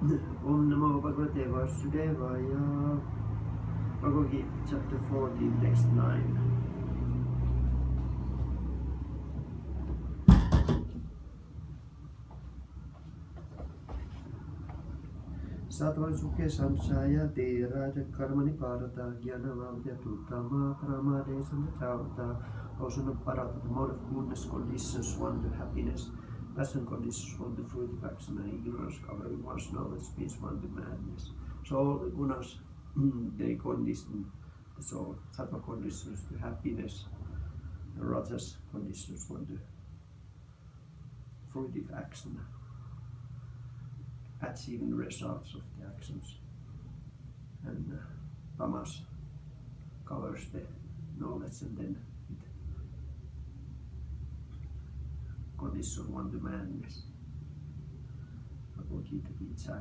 Om Namo Bhagavate Vasudevaya. Bhagavad Gita, chapter 14, text 9. सत्वसुखे संशायते राजकर्मणि Bharat ज्ञानवाद्यतुत्तमा प्रमादे संचावता Also not part of the mode of goodness conditions one to happiness. Passion conditions one the fruit action and ignorance covering one's knowledge means one to madness so all the gunas they condition the soul sattva conditions to happiness rajas conditions for the fruitive action achieving the results of the actions. And uh, tamas covers the knowledge and then it condition one to madness. Bhagavad Gita Gita